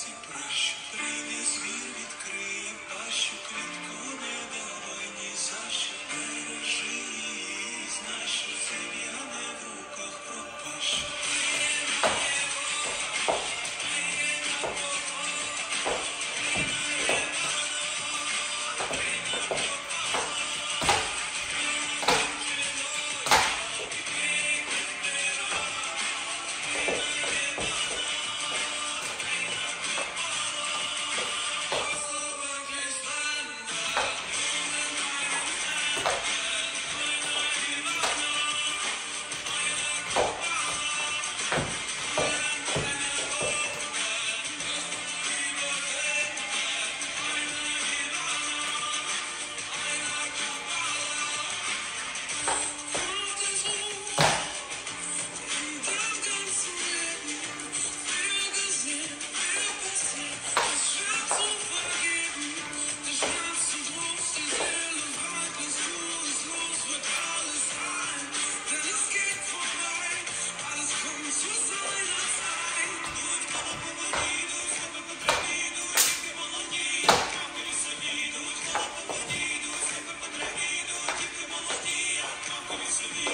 Grazie, bravo. City.